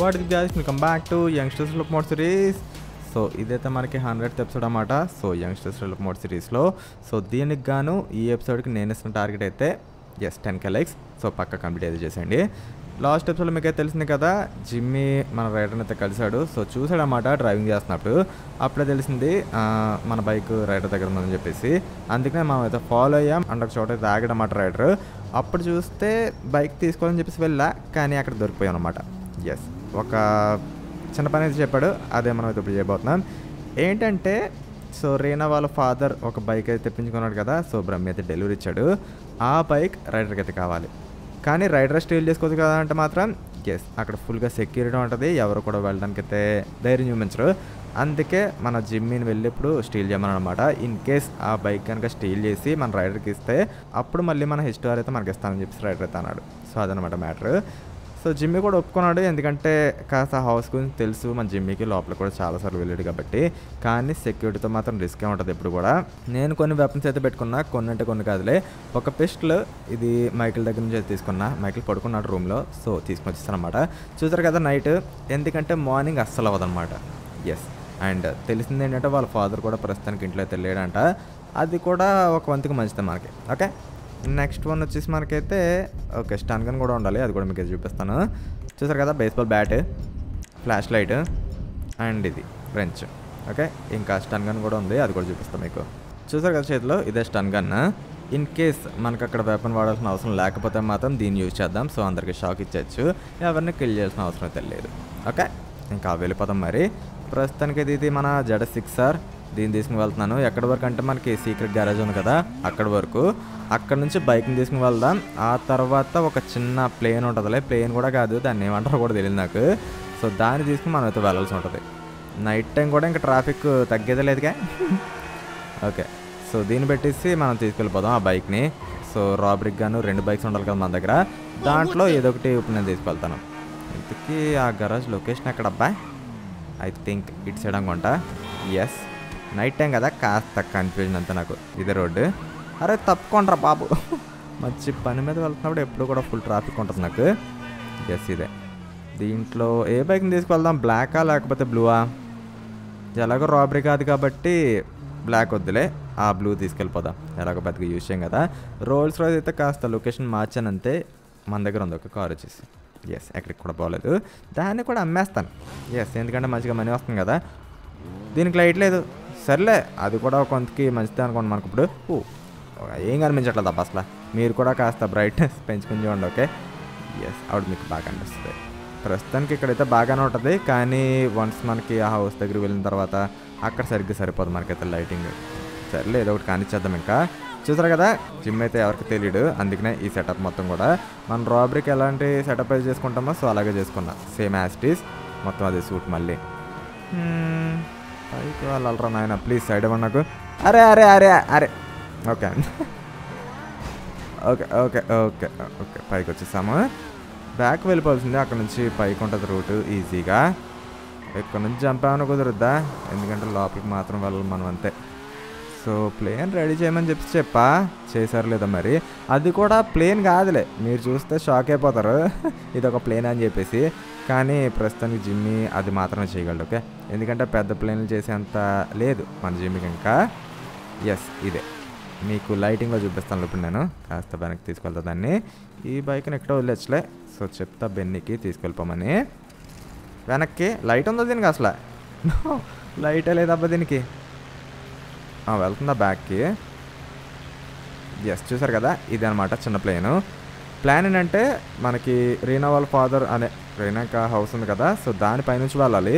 What guys welcome back to youngsters look mode series. So ఇదైతే మనకి hundred episode అనమాట so youngsters look mode సిరీస్లో. So దీనికి గాను ఈ ఎపిసోడ్కి నేను ఇస్తున్న టార్గెట్ అయితే yes ten K likes so పక్క కంప్లీట్ అయితే చేసేయండి. లాస్ట్ ఎపిసోడ్లో మీకు అయితే తెలిసింది కదా జిమ్మీ మన రైడర్ని అయితే కలిశాడు. సో చూసాడు డ్రైవింగ్ చేస్తున్నప్పుడు. అప్పుడే తెలిసింది మన బైక్ రైడర్ దగ్గర ఉందని చెప్పేసి. అందుకనే మనం అయితే ఫాలో అయ్యాం. అండ్ ఒక చోట అయితే ఆగాడన్నమాట రైడర్. అప్పుడు చూస్తే బైక్ తీసుకోవాలని చెప్పేసి వెళ్ళా కానీ అక్కడ దొరికిపోయాం అనమాట ఎస్ ఒక చిన్న పని అయితే చెప్పాడు అదే మనం ఇప్పుడు చేయబోతున్నాం. ఏంటంటే సో రీనా వాళ్ళ ఫాదర్ ఒక బైక్ అయితే తెప్పించుకున్నాడు కదా సో బ్రహ్మి అయితే డెలివరీ ఇచ్చాడు. ఆ బైక్ రైడర్కి అయితే కావాలి. కానీ రైడర్ స్టీల్ చేసుకోవచ్చు కదా అంటే మాత్రం ఎస్ అక్కడ ఫుల్గా సెక్యూరిటీ ఉంటుంది ఎవరు కూడా వెళ్ళడానికి అయితే ధైర్యం చూపించరు. అందుకే మన జిమ్మిని వెళ్ళిప్పుడు స్టీల్ చేయమని అనమాట ఇన్ కేస్ ఆ బైక్ కనుక స్టీల్ చేసి మన రైడర్కి ఇస్తే అప్పుడు మళ్ళీ మన హిస్టరీ అయితే మనకి ఇస్తానని చెప్పేసి రైడర్ అయితే అన్నాడు. సో అదనమాట మ్యాటర్. సో జిమ్మి కూడా ఒప్పుకున్నాడు. ఎందుకంటే కాస్త హౌస్ గురించి తెలుసు. మన జిమ్మికి లోపల కూడా చాలాసార్లు వెళ్ళాడు కాబట్టి. కానీ సెక్యూరిటీతో మాత్రం రిస్కే ఉంటుంది ఎప్పుడు కూడా. నేను కొన్ని వెపన్స్ అయితే పెట్టుకున్నా. కొన్ని అంటే కొన్ని కాదులే. ఒక పిస్టల్ ఇది మైకిల్ దగ్గర నుంచి అయితే తీసుకున్నా. మైకిల్ పడుకున్నాడు రూమ్లో. సో తీసుకొని వచ్చేస్తాను అనమాట చూసారు కదా నైట్? ఎందుకంటే మార్నింగ్ అస్సలు అవ్వదన్నమాట. ఎస్ అండ్ తెలిసింది ఏంటంటే వాళ్ళ ఫాదర్ కూడా ప్రస్తుతానికి ఇంట్లో అయితే లేడంట. అది కూడా ఒక వంతుకు మంచిది మనకి. ఓకే? నెక్స్ట్ వన్ వచ్చేసి మనకైతే ఓకే స్టన్ గన్ కూడా ఉండాలి. అది కూడా మీకు చూపిస్తాను. చూసారు కదా baseball bat flash light and ఇది రెంచ్ ఓకే ఇంకా స్టన్ గన్ కూడా ఉంది. అది కూడా చూపిస్తాను మీకు. చూసారు కదా చేతిలో? ఇదే స్టన్ గన్. ఇన్ కేస్ మనకు అక్కడ వెపన్ వాడాల్సిన అవసరం లేకపోతే మాత్రం దీన్ని యూజ్ చేద్దాం. సో అందరికి షాక్ ఇచ్చేయచ్చు. ఎవరిని కిల్ చేయాల్సిన అవసరం అయితే లేదు. ఓకే ఇంకా వెళ్ళిపోతాం మరి. ప్రస్తుతానికి ఇది ఇది మన జడ సిక్స్ ఆర్ దీన్ని తీసుకుని వెళ్తున్నాను. ఎక్కడి వరకు అంటే మనకి సీక్రెట్ గ్యారేజ్ ఉంది కదా అక్కడి వరకు. అక్కడ నుంచి బైక్ని తీసుకుని వెళ్దాం. ఆ తర్వాత ఒక చిన్న ప్లేన్ ఉంటుందిలే. ప్లేన్ కూడా కాదు దాన్ని ఏమంటారో కూడా తెలియదు నాకు. సో దాన్ని తీసుకుని మనం అయితే వెళ్ళాల్సి ఉంటుంది. నైట్ టైం కూడా ఇంకా ట్రాఫిక్ తగ్గేదే లేదుగా. ఓకే సో దీన్ని పెట్టేసి మనం తీసుకెళ్ళిపోదాం ఆ బైక్ని. సో రాబరీకి గాను రెండు బైక్స్ ఉండాలి కదా మన దగ్గర. దాంట్లో ఏదో ఒకటి ఇప్పుడు నేను తీసుకెళ్తాను. ఇంతకీ ఆ గరాజ్ లొకేషన్ ఎక్కడ అబ్బాయి ఐ థింక్ ఇటు సైడ్ అనుకుంటా ఎస్ నైట్ టైం కదా కాస్త కన్ఫ్యూజన్ అంతా నాకు. ఇదే రోడ్డు. అరే తప్పుకోండ్రా బాబు. మంచి పని మీద వెళ్తున్నప్పుడు ఎప్పుడు కూడా ఫుల్ ట్రాఫిక్ ఉంటుంది నాకు. ఎస్ ఇదే. దీంట్లో ఏ బైక్ని తీసుకువెళ్దాం? బ్లాకా లేకపోతే బ్లూవా ఎలాగో రాబరీ కాదు కాబట్టి బ్లాక్ వద్దులే. ఆ బ్లూ తీసుకెళ్ళిపోదాం. ఎలాగో పెద్దగా యూజ్ చేయం కదా. రోల్స్ రోజు అయితే కాస్త లొకేషన్ మార్చానంతే మన దగ్గర ఉంది. ఒక కార్ వచ్చేసి. ఎస్ ఎక్కడికి కూడా పోలేదు. దాన్ని కూడా అమ్మేస్తాను. ఎస్ ఎందుకంటే మంచిగా మనీ వస్తుంది కదా. దీనికి లైట్ లేదు. సర్లే అది కూడా కొంతకి మంచిదే అనుకోండి మనకు ఇప్పుడు. ఏం కనిపించట్లేదు అబ్బా అసలు మీరు కూడా కాస్త బ్రైట్నెస్ పెంచుకుని చూడండి ఓకే? ఎస్ ఆవిడ మీకు బాగా అనిపిస్తుంది. ప్రస్తుతానికి ఇక్కడైతే బాగానే ఉంటుంది కానీ వన్స్ మనకి ఆ హౌస్ దగ్గరికి వెళ్ళిన తర్వాత అక్కడ సరిగ్గా సరిపోదు మనకైతే లైటింగ్ సర్లే ఏదో ఒకటి కానిచ్చేద్దాం ఇంకా. చూసారు కదా జిమ్ అయితే ఎవరికి తెలియడు అందుకనే ఈ సెటప్ మొత్తం కూడా. మన రాబరీకి ఎలాంటి సెటప్ అయితే చేసుకుంటామో సో అలాగే చేసుకున్నాం. సేమ్ యాస్టీస్ మొత్తం అదే సూట్ మళ్ళీ. Hmm. పైకి వాళ్ళరా నాయన ప్లీజ్ సైడ్ ఇవ్వండి నాకు. అరే అరే అరే అరే. Okay. Okay okay okay okay. పైకి వచ్చేసాము. బ్యాక్ వెళ్ళిపోవాల్సిందే అక్కడ నుంచి పైకి ఉంటుంది రూట్ ఈజీగా ఇక్కడ నుంచి చంపామని కుదరద్దా కుదురుద్దా? ఎందుకంటే లోపలికి మాత్రం వెళ్ళాలి మనం అంతే. సో ప్లేన్ రెడీ చేయమని చెప్పి చెప్పా. చేశారు లేదా మరి. అది కూడా ప్లేన్ కాదులే. మీరు చూస్తే షాక్ అయిపోతారు. ఇది ఒక ప్లేన్ అని చెప్పేసి. కానీ ప్రస్తుతానికి జిమ్మి అది మాత్రమే చేయగలడు ఓకే? ఎందుకంటే పెద్ద ప్లేన్లు చేసేంత లేదు మన జిమ్మికి ఇంకా. ఎస్ ఇదే. మీకు లైటింగ్లో చూపిస్తాను ఇప్పుడు నేను. కాస్త వెనక్కి తీసుకెళ్తా దాన్ని. ఈ బైక్ని ఎక్కడో వదిలేచ్చలే. సో చెప్తా బెన్నీకి తీసుకెళ్ళిపోమని. వెనక్కి లైట్ ఉందా దీనికి అసలు? లైటే లేదబ్బా దీనికి. వెళ్తుందా బ్యాక్కి ఎస్ చూసారు కదా? ఇది అనమాట చిన్న ప్లేన్ ప్లాన్ ఏంటంటే మనకి రీనా వాళ్ళ ఫాదర్ అనే రీనాక హౌస్ ఉంది కదా? సో దానిపైనుంచి వెళ్ళాలి.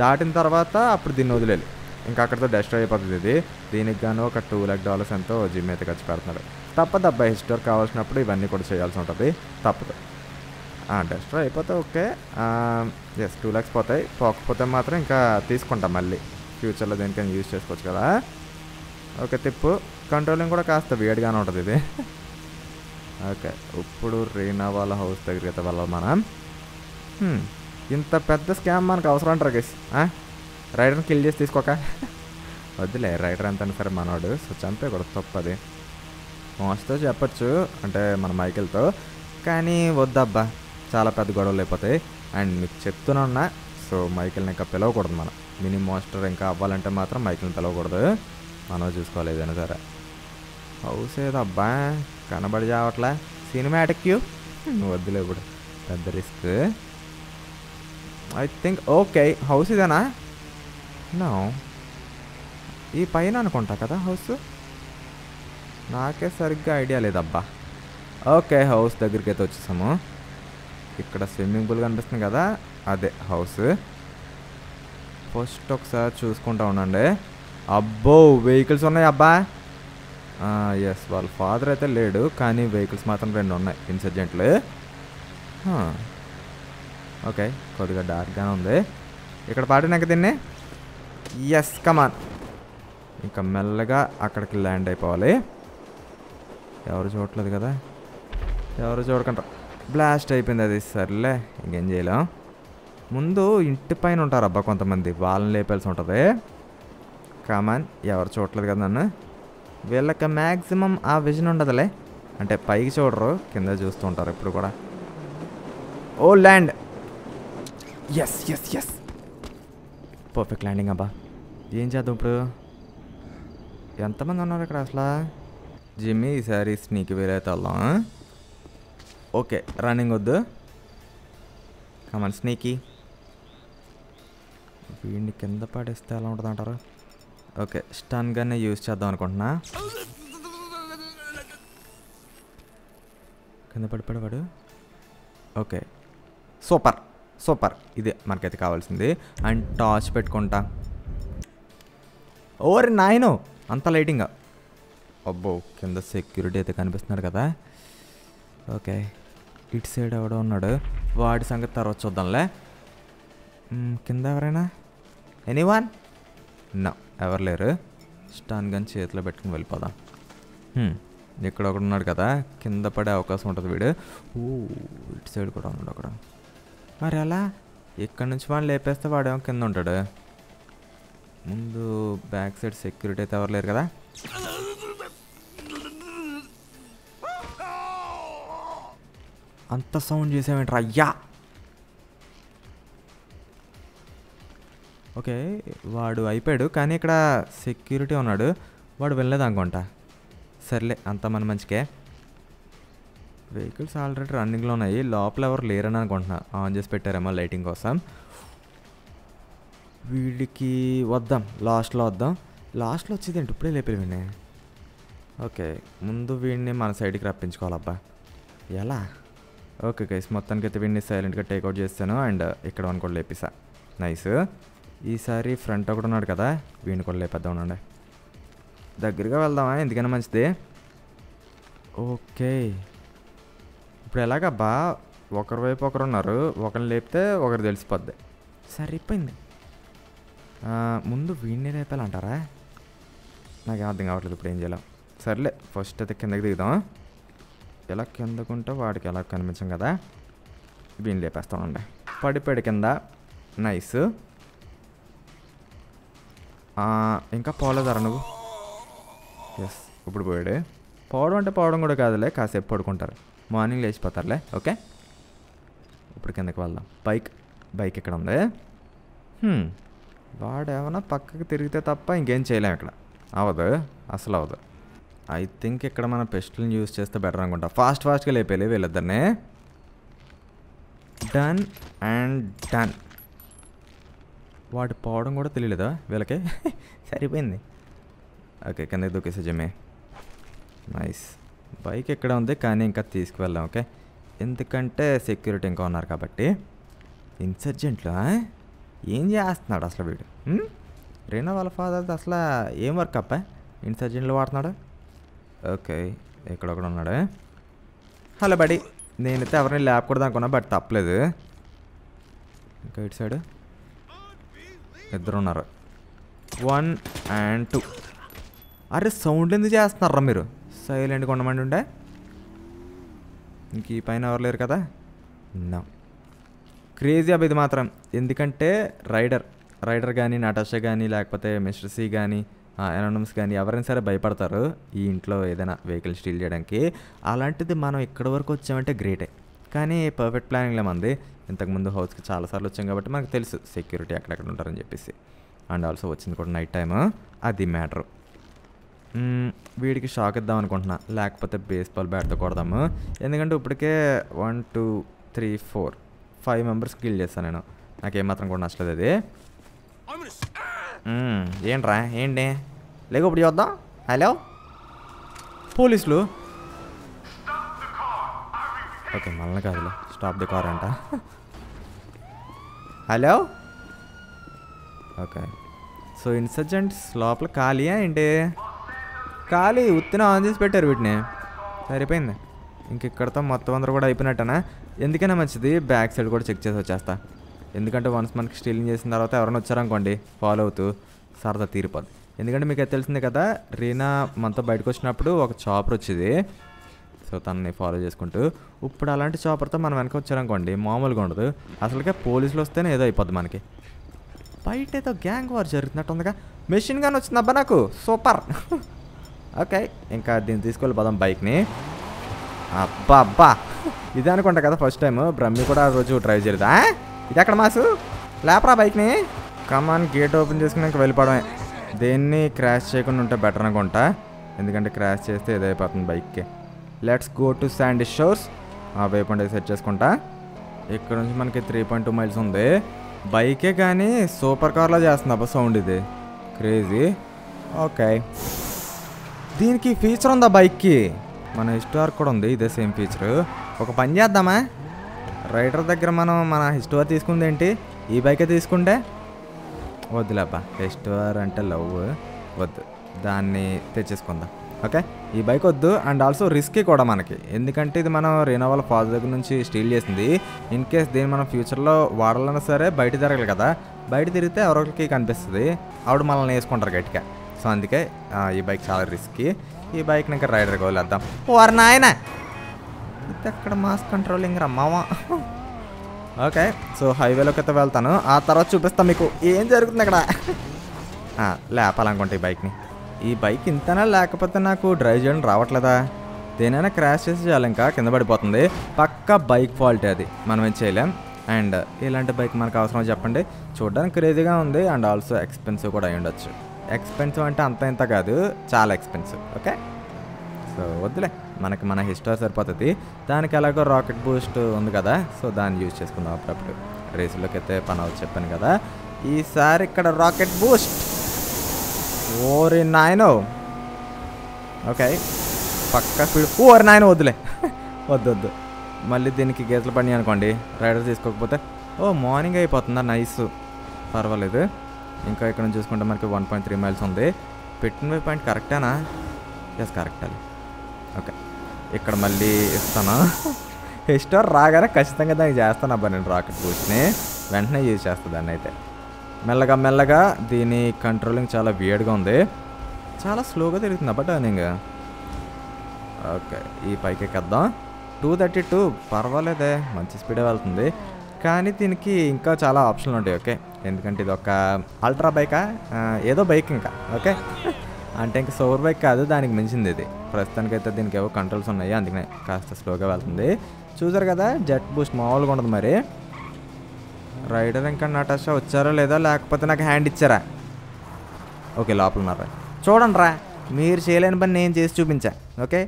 దాటిన తర్వాత అప్పుడు దీన్ని వదిలేయాలి. ఇంకా అక్కడితో డెస్ట్రాయ్ అయిపోతుంది ఇది. దీనికి గాను ఒక టూ ల్యాక్ డాలర్స్ ఎంతో జిమ్ అయితే ఖర్చు పెడుతున్నాడు తప్పదు అబ్బాయి హిస్టోర్ కావాల్సినప్పుడు ఇవన్నీ కూడా చేయాల్సి ఉంటుంది. తప్పదు. డెస్ట్రాయ్ అయిపోతే ఓకే. ఎస్ టూ ల్యాక్స్ పోతాయి. పోకపోతే మాత్రం ఇంకా తీసుకుంటాం మళ్ళీ. ఫ్యూచర్లో దేనికైనా యూజ్ చేసుకోవచ్చు కదా. ఓకే తిప్పు. కంట్రోలింగ్ కూడా కాస్త వేడిగానే ఉంటుంది ఇది. ఓకే ఇప్పుడు రీనా వాళ్ళ హౌస్ దగ్గరికి అయితే వెళ్ళాలి మనం. ఇంత పెద్ద స్కామ్ మనకు అవసరం అంటారు గేస్ రైడర్ని కిల్ చేసి తీసుకోక? వద్దులే రైడర్ ఎంత సరే మనోడు. సో చంపే కూడా తప్పది. మోస్తో చెప్పొచ్చు అంటే మన మైకిల్తో కానీ వద్దబ్బా చాలా పెద్ద గొడవలు అయిపోతాయి. అండ్ మీకు చెప్తూనే ఉన్నా సో మైకిల్ని ఇంకా పిలవకూడదు మనం. మినీ మోస్టర్ ఇంకా అవ్వాలంటే మాత్రం మైకిల్ని పిలవకూడదు. మనం చూసుకోవాలి ఏదైనా సరే. హౌస్ ఏదబ్బా కనబడి చావట్లే. సినిమాటిక్ క్యూ వద్దులే ఇప్పుడు. పెద్ద risk I think okay house ఇదేనా? నో ఈ పైన అనుకుంటా కదా హౌస్ నాకే సరిగ్గా ఐడియా లేదబ్బా. ఓకే హౌస్ దగ్గరికి అయితే వచ్చేసాము. ఇక్కడ స్విమ్మింగ్ పూల్ కనిపిస్తుంది కదా? అదే హౌస్ ఫస్ట్ ఒకసారి చూసుకుంటా ఉండండి. అబ్బో వెహికల్స్ ఉన్నాయి అబ్బా. ఎస్ వాళ్ళ ఫాదర్ అయితే లేడు కానీ వెహికల్స్ మాత్రం రెండు ఉన్నాయి ఇన్సర్జెంట్లు ఓకే కొద్దిగా డార్క్గానే ఉంది. ఇక్కడ పాడినాక దీన్ని? ఎస్ కమాన్ ఇంకా మెల్లగా అక్కడికి ల్యాండ్ అయిపోవాలి. ఎవరు చూడట్లేదు కదా? ఎవరు చూడకుండా బ్లాస్ట్ అయిపోయింది అది సర్లే ఇంకేం చేయలేం. ముందు ఇంటి పైన ఉంటారు అబ్బా కొంతమంది వాళ్ళని లేపాల్సి ఉంటుంది. కామాన్ ఎవరు చూడలేదు కదా నన్ను? వీళ్ళకి మ్యాక్సిమం ఆ విజన్ ఉండదులే. అంటే పైకి చూడరు కింద చూస్తూ ఉంటారు ఇప్పుడు కూడా. ఓ land! Yes yes yes perfect landing అబ్బా. ఏం చేద్దాం ఇప్పుడు? ఎంతమంది ఉన్నారు ఇక్కడ అసలు? జిమ్మి ఈసారి స్నీక్ వేరైతే వెళ్దాం ఓకే రన్నింగ్ వద్దు. కమన్ స్నీకి వీడిని కింద పడేస్తే ఎలా ఉంటుంది అంటారు ఓకే స్టన్ గన్నే యూజ్ చేద్దాం అనుకుంటున్నా. కింద పడిపడవాడు ఓకే సూపర్ సూపర్. ఇదే మనకైతే కావాల్సింది. అండ్ టార్చ్ పెట్టుకుంటా. ఓరి నాయను అంత లైటింగ్. అబ్బో కింద సెక్యూరిటీ అయితే కనిపిస్తున్నాడు కదా. ఓకే ఇటు సైడ్ ఎవడో ఉన్నాడు. వాడి సంగతి తర్వాత చూద్దాంలే. కింద ఎవరైనా? ఎనీవన్? నా. ఎవరు లేరు? స్టాన్ గన్ చేతిలో పెట్టుకుని వెళ్ళిపోదాం. ఇక్కడ ఒకడు ఉన్నాడు కదా కింద పడే అవకాశం ఉంటుంది వీడు. ఊ ఇటు సైడ్ కూడా ఉన్నాడు అక్కడ మరి అలా? ఇక్కడ నుంచి వాడిని లేపేస్తే వాడేమో కింద ఉంటాడు. ముందు బ్యాక్ సైడ్ సెక్యూరిటీ అయితే ఎవరు లేరు కదా? అంత సౌండ్ చేసామేంట్రా అయ్యా ఓకే వాడు అయిపోయాడు కానీ ఇక్కడ సెక్యూరిటీ ఉన్నాడు. వాడు వెళ్ళలేదు అనుకుంటా. సర్లే అంత మన మంచికే. వెహికల్స్ ఆల్రెడీ రన్నింగ్లో ఉన్నాయి. లోపల ఎవరు లేరని అనుకుంటున్నా. ఆన్ చేసి పెట్టారేమో లైటింగ్ కోసం. వీడికి వద్దాం. లాస్ట్లో వద్దాం. లాస్ట్లో వచ్చేది ఏంటి? ఇప్పుడే లేపి వీడిని. ఓకే ముందు వీడిని మన సైడ్కి రప్పించుకోవాలబ్బా. ఎలా? ఓకే గైస్ మొత్తానికి అయితే వీడిని సైలెంట్గా టేక్అవుట్ చేస్తాను. అండ్ ఇక్కడ వన్ కూడా లేపేసా. నైస్. ఈసారి ఫ్రంట్ ఒకటి ఉన్నాడు కదా వీడిని కూడా లేపేద్దాం ఉండండి. దగ్గరగా వెళ్దామా? ఎందుకైనా మంచిది. ఓకే. ఇప్పుడు ఎలాగబ్బా? ఒకరి వైపు ఒకరు ఉన్నారు. ఒకరిని లేపితే ఒకరు తెలిసిపోద్ది. సరిపోయింది. ముందు వీడిని లేపాలంటారా? నాకు అర్థం కావట్లేదు ఇప్పుడు ఏం చేయాలి. సర్లే ఫస్ట్ అయితే కిందకి దిగుదాం. ఎలా కిందకుంటే వాడికి ఎలా కనిపించం కదా? వీడిని లేపేస్తామండి పడిపోయాడు కింద. నైస్. ఇంకా పోలేదారా నువ్వు? ఎస్ ఇప్పుడు పోయాడు. పోవడం అంటే పోవడం కూడా కాదులే కాసేపు పడుకుంటారు. మార్నింగ్ లేచిపోతారులే ఓకే? ఇప్పుడు కిందకి వెళ్దాం. బైక్ బైక్ ఇక్కడ ఉంది? Hmm, వాడేమన్నా పక్కకి తిరిగితే తప్ప ఇంకేం చేయలేం ఇక్కడ. అవదు అసలు అవదు. ఐ థింక్ ఇక్కడ మన పెస్టల్ని యూజ్ చేస్తే బెటర్ అనుకుంటా. ఫాస్ట్ ఫాస్ట్గా లేపేలే వీళ్ళిద్దరిని డన్ అండ్ డన్ వాడు పోవడం కూడా తెలియలేదా వీళ్ళకి? సరిపోయింది. ఓకే కిందకి దూకేసా జమే. నైస్. బైక్ ఎక్కడ ఉంది? కానీ ఇంకా తీసుకువెళ్దాం ఓకే? ఎందుకంటే సెక్యూరిటీ ఇంకా ఉన్నారు కాబట్టి. ఇన్సర్జెంట్లో? ఏం చేస్తున్నాడు అసలు వీడు? రీనా వాళ్ళ ఫాదర్ అసలు ఏం వర్క్ అప్ప? ఇన్సర్జెంట్లు వాడుతున్నాడు? ఓకే ఇక్కడ ఒకడు ఉన్నాడు. హలో బడి నేనైతే ఎవరిని లేపకూడదు అనుకున్నా బట్ తప్పలేదు. ఇంకా ఇటు సైడ్? ఇద్దరు ఉన్నారు వన్ అండ్ టూ అరే సౌండ్ ఎందుకు చేస్తున్నారా మీరు? సైలెంట్గా ఉండమండి ఉంటే ఇంక ఈ పైన ఎవరు లేరు కదా? నా క్రేజీ అబ్బా ఇది మాత్రం. ఎందుకంటే రైడర్ రైడర్ కానీ నటాషా కానీ లేకపోతే మిస్టర్ సి కానీ ఎనోనమ్స్ కానీ ఎవరైనా సరే భయపడతారు ఈ ఇంట్లో ఏదైనా వెహికల్ స్టీల్ చేయడానికి. అలాంటిది మనం ఇక్కడి వరకు వచ్చామంటే గ్రేటే కానీ పర్ఫెక్ట్ ప్లానింగ్లో మంది ఇంతకుముందు హౌస్కి చాలాసార్లు వచ్చాం కాబట్టి మనకు తెలుసు సెక్యూరిటీ ఎక్కడెక్కడ ఉంటారని చెప్పేసి. అండ్ ఆల్సో వచ్చింది కూడా నైట్ టైమ్. అది మ్యాటర్. వీడికి షాక్ ఇద్దాం అనుకుంటున్నా. లేకపోతే బేస్బాల్ బ్యాట్తో కొడదాము. ఎందుకంటే ఇప్పటికే one two three four five members kill చేస్తాను నేను. నాకేమాత్రం కూడా నచ్చలేదు అది. ఏంట్రా ఏంటి? లేక ఇప్పుడు చూద్దాం. హలో? పోలీసులు? ఓకే మళ్ళీ కాదులే. స్టాప్ ది కార్ అంట. హలో? ఓకే. సో ఇన్సర్జెంట్స్ లోపల ఖాళీయా ఏంటి? ఖాళీ ఉత్తిన ఆన్ చేసి పెట్టారు వీటిని. సరిపోయింది. ఇంక ఇక్కడతో మొత్తం అందరూ కూడా అయిపోయినట్టనా? ఎందుకైనా మంచిది బ్యాక్ సైడ్ కూడా చెక్ చేసి వచ్చేస్తా. ఎందుకంటే వన్స్ మనకి స్టీలింగ్ చేసిన తర్వాత ఎవరైనా వచ్చారనుకోండి ఫాలో అవుతూ సరదా తీరిపోద్ది. ఎందుకంటే మీకు అయితే తెలిసిందే కదా రీనా మనతో బయటకు వచ్చినప్పుడు ఒక చాపర్ వచ్చేది. సో తనని ఫాలో చేసుకుంటూ ఇప్పుడు అలాంటి చాపర్తో మనం వెనక వచ్చారనుకోండి మామూలుగా ఉండదు. అసలుకే పోలీసులు వస్తేనే ఏదో అయిపోద్ది మనకి. బయట ఏదో గ్యాంగ్ వార్ జరుగుతున్నట్టు ఉందిగా మెషిన్ గన్ వచ్చింది అబ్బా నాకు. సూపర్ ఓకే ఇంకా దీన్ని తీసుకెళ్ళి పోదాం బైక్ని. అబ్బా అబ్బా ఇదే అనుకుంటా కదా ఫస్ట్ టైం బ్రహ్మి కూడా ఆ రోజు డ్రైవ్ చేయలేదు ఇది ఎక్కడ మాసు? లేపరా బైక్ని. కమాన్ గేట్ ఓపెన్ చేసుకున్నాక వెళ్ళిపోవడమే. దేన్ని క్రాష్ చేయకుండా ఉంటే బెటర్ అనుకుంటా. ఎందుకంటే క్రాష్ చేస్తే ఇదైపోతుంది బైక్కి. Let's go to sand shores. ఆ వైపు సెట్ చేసుకుంటా. ఇక్కడ నుంచి మనకి త్రీ పాయింట్ టూ మైల్స్ ఉంది. బైకే కానీ సూపర్ కార్లో చేస్తుంది అబ్బా సౌండ్ ఇది. క్రేజీ. ఓకే. దీనికి ఫీచర్ ఉందా బైక్కి? మన హిస్టార్ కూడా ఉంది ఇదే సేమ్ ఫీచర్ ఒక పని చేద్దామా? రైడర్ దగ్గర మనం మన హిస్టోర్ తీసుకుంది ఏంటి? ఈ బైకే తీసుకుంటే? వద్దులేబ్బా హిస్టోర్ అంటే లవ్. వద్దు. దాన్ని తెచ్చేసుకుందాం. ఓకే? ఈ బైక్ వద్దు అండ్ ఆల్సో రిస్కీ కూడా మనకి. ఎందుకంటే ఇది మనం రీనోవల్ ఫాజ్ ఫాదర్ దగ్గర నుంచి స్టీల్ చేసింది. ఇన్ కేస్ దీన్ని మనం ఫ్యూచర్లో వాడాలన్నా సరే బయట తిరగదు కదా. బయట తిరిగితే ఎవరికి కనిపిస్తుంది. ఆవిడ మనల్ని వేసుకుంటారు గట్టిగా. సో అందుకే ఈ బైక్ చాలా రిస్కీ ఈ బైక్ని ఇంకా రైడర్కి వదిలేద్దాం. ఓర్ నాయన! ఇది అక్కడ మాస్ కంట్రోలింగ్ రమ్మావా ఓకే సో హైవేలోకి అయితే వెళ్తాను. ఆ తర్వాత చూపిస్తాను మీకు. ఏం జరుగుతుంది అక్కడ? లేపాలనుకుంటే ఈ బైక్ని. ఈ బైక్ ఇంతనా లేకపోతే నాకు డ్రైవ్ చేయడం రావట్లేదా? దేనైనా క్రాష్ చేసి చాలు ఇంకా కింద పడిపోతుంది. పక్క బైక్ ఫాల్ట్ అది. మనం ఏం చేయలేం. అండ్ ఇలాంటి బైక్ మనకు అవసరం చెప్పండి. చూడడానికి క్రేజీగా ఉంది. అండ్ ఆల్సో ఎక్స్పెన్సివ్ కూడా అయి ఉండొచ్చు. ఎక్స్పెన్సివ్ అంటే అంత ఇంత కాదు. చాలా ఎక్స్పెన్సివ్. ఓకే? సో వద్దులే. మనకి మన హిస్టరీ సరిపోతుంది. దానికి ఎలాగో రాకెట్ బూస్ట్ ఉంది కదా. సో దాన్ని యూజ్ చేసుకుందాం అప్పుడప్పుడు. రేసులోకి అయితే పని అవ్వచ్చు చెప్పాను కదా. ఈసారి ఇక్కడ రాకెట్ బూస్ట్! ఓరి నాయనో ఓకే పక్క స్పీడ్ ఓరి నాయన వద్దులే. వద్దు వద్దు. మళ్ళీ దీనికి గీతలు పడినాయి అనుకోండి. రైడర్ తీసుకోకపోతే ఓ మార్నింగ్ అయిపోతుందా? నైస్ పర్వాలేదు. ఇంకా ఇక్కడ నుంచి చూసుకుంటే మనకి వన్ పాయింట్ త్రీ మైల్స్ ఉంది. పెట్టిన పాయింట్ కరెక్టేనా ఎస్ కరెక్ట్ అది. ఓకే ఇక్కడ మళ్ళీ ఇస్తాను. హిస్టోర్ రాగానే ఖచ్చితంగా దానికి చేస్తాను అబ్బా నేను రాకెట్ బూస్ట్ని వెంటనే యూజ్ చేస్తాను దాన్ని అయితే. మెల్లగా మెల్లగా దీని కంట్రోలింగ్ చాలా వియర్డ్గా ఉంది. చాలా స్లోగా తిరుగుతుంది అబ్బా టర్నింగ్ ఓకే ఈ పైకి ఎక్కేద్దాం. టూ థర్టీ టూ పర్వాలేదే మంచి స్పీడే వెళ్తుంది. కానీ దీనికి ఇంకా చాలా ఆప్షన్లు ఉంటాయి ఓకే ఎందుకంటే ఇది ఒక అల్ట్రా బైకా ఏదో బైక్ ఇంకా ఓకే అంటే ఇంకా సోవర్ బైక్ కాదు దానికి మించింది ఇది. ప్రస్తుతానికైతే దీనికి ఏవో కంట్రోల్స్ ఉన్నాయి అందుకనే కాస్త స్లోగా వెళ్తుంది. చూసారు కదా జెట్ బూస్ట్ మామూలుగా ఉండదు మరి. రైడర్ ఇంకా నటాషా వచ్చారా లేదా? లేకపోతే నాకు హ్యాండ్ ఇచ్చారా? ఓకే లోపల ఉన్నారా. చూడండి రా మీరు చేయలేని పని నేను చేసి చూపించా. Okay?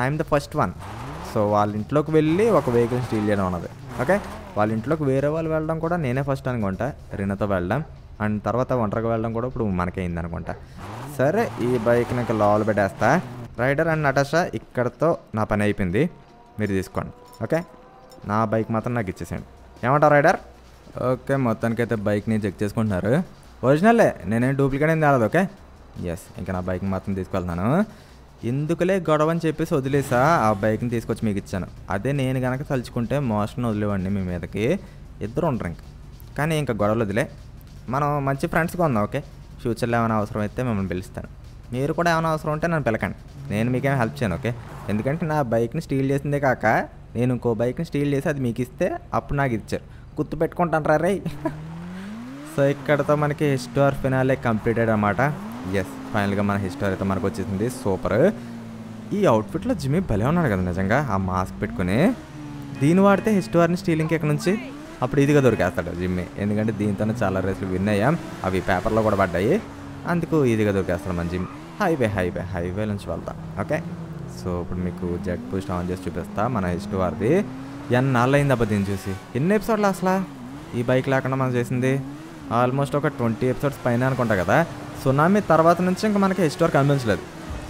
I'm the first one so వాళ్ళ ఇంట్లోకి వెళ్ళి ఒక వెహికల్ స్టీల్ చేయడం ఉన్నది ఓకే? వాళ్ళ ఇంట్లోకి వేరే వాళ్ళు వెళ్ళడం కూడా నేనే ఫస్ట్ అనుకుంటా. రినతో వెళ్ళడం. అండ్ తర్వాత ఒంటరికి వెళ్ళడం కూడా ఇప్పుడు మనకే అయింది అనుకుంటా. సరే ఈ బైక్ నాకు లోపల పెట్టేస్తా. రైడర్ అండ్ నటాషా ఇక్కడతో నా పని అయిపోయింది. మీరు తీసుకోండి. ఓకే? నా బైక్ మాత్రం నాకు ఇచ్చేసేయండి. ఏమంటారు రైడర్? ఓకే మొత్తానికైతే బైక్ని చెక్ చేసుకుంటున్నారు. ఒరిజినల్లే నేనేం డూప్లికేట్ ఏం తేలదు ఓకే? ఎస్ ఇంకా నా బైక్ మాత్రం తీసుకెళ్తున్నాను. ఎందుకులే గొడవ అని చెప్పేసి వదిలేసా ఆ బైక్ని తీసుకొచ్చి మీకు ఇచ్చాను. అదే నేను కనుక తలుచుకుంటే మోషన్ వదిలేవండి మీ మీదకి. ఇద్దరు ఉండరు ఇంకా. కానీ ఇంకా గొడవలు వదిలే. మనం మంచి ఫ్రెండ్స్గా ఉందాం ఓకే? ఫ్యూచర్లో ఏమైనా అవసరం అయితే మిమ్మల్ని పిలుస్తాను. మీరు కూడా ఏమైనా అవసరం ఉంటే నన్ను పిలకండి. నేను మీకేం హెల్ప్ చేయను ఓకే? ఎందుకంటే నా బైక్ని స్టీల్ చేసిందే కాక నేను ఇంకో బైక్ని స్టీల్ చేసి అది మీకు ఇస్తే అప్పుడు నాకు ఇచ్చారు. గుర్తు పెట్టుకుంటాను రా రే. సో ఇక్కడతో మనకి హిస్టోర్ ఫినాలే కంప్లీటెడ్ అనమాట ఎస్ ఫైనల్గా మన హిస్టోర్ అయితే మనకు వచ్చేసింది. సూపర్ ఈ అవుట్ఫిట్లో జిమ్మి భలే ఉన్నాడు కదా నిజంగా ఆ మాస్క్ పెట్టుకుని. దీన్ని వాడితే హిస్టోర్ని స్టీలింగ్ ఎక్కడి నుంచి? అప్పుడు ఇదిగా దొరికేస్తాడు జిమ్మి. ఎందుకంటే దీంతోనే చాలా రేసులు విన్ అయ్యాం. అవి పేపర్లో కూడా పడ్డాయి. అందుకు ఈజీగా దొరికేస్తాడు మన జిమ్. హైవే హైవే హైవే నుంచి వెళ్తాం. ఓకే సో ఇప్పుడు మీకు జెట్ పూస్ట్ ఆన్ చేసి చూపిస్తా. మన హిస్టు వారిది ఎన్నాళ్ళు దీన్ని చూసి? ఎన్ని ఎపిసోడ్లు అసలు? ఈ బైక్ లేకుండా మనం చేసింది ఆల్మోస్ట్ ఒక ట్వంటీ ఎపిసోడ్స్ పైన అనుకుంటా కదా. సునామీ తర్వాత నుంచి ఇంకా మనకి హిస్టోర్ కనిపించలేదు.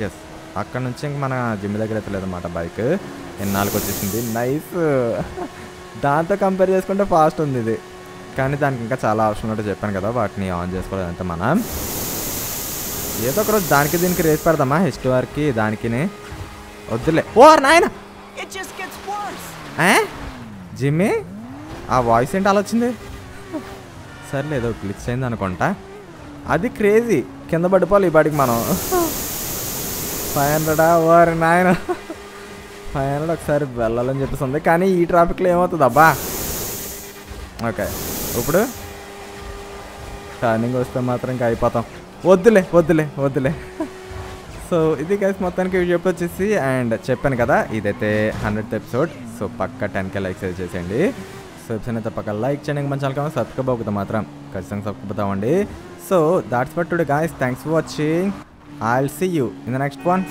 ఎస్ అక్కడ నుంచి ఇంక మన జిమ్ దగ్గర అయితే లేదన్నమాట బైక్. ఎన్నాళ్ళకి వచ్చేసింది? నైస్ దాంతో కంపేర్ చేసుకుంటే ఫాస్ట్ ఉంది ఇది. కానీ దానికి ఇంకా చాలా ఆప్షన్ ఉంటే చెప్పాను కదా వాటిని ఆన్ చేసుకోవాలంటే మనం. ఏదో ఒక రోజు దానికి దీనికి రేస్ పెడదామా హిస్టోర్కి దానికి వద్దులే. ఓ నాయన! జిమ్మి ఆ వాయిస్ ఏంటి అలా వచ్చింది? సర్లే ఏదో గ్లిచ్ అయింది అనుకుంటా. అది క్రేజీ కింద పడిపోవాలి ఈ బాడికి మనం. ఫైవ్ హండ్రెడా ఓరి నాయన. ఫైవ్ హండ్రెడ్ ఒకసారి వెళ్ళాలని చెప్పేసి ఉంది. కానీ ఈ ట్రాఫిక్లో ఏమవుతుంది అబ్బా? ఓకే ఇప్పుడు టర్నింగ్ వస్తే మాత్రం ఇంకా అయిపోతాం. వద్దులే వద్దులే వద్దులే. సో ఇది గైస్ మొత్తానికి వీడియో వచ్చేసి అండ్ చెప్పాను కదా ఇదైతే హండ్రెడ్ ఎపిసోడ్ సో పక్క టెన్ కే లైక్స్ చేసేయండి. సో ఎపిసోడ్ అయితే పక్క లైక్ చేయడానికి మంచి ఛానల్ సబ్స్క్రైబ్ అవుతుంది మాత్రం ఖచ్చితంగా subscribe అవుతామండి so that's but today guys thanks for watching I will see you in the next one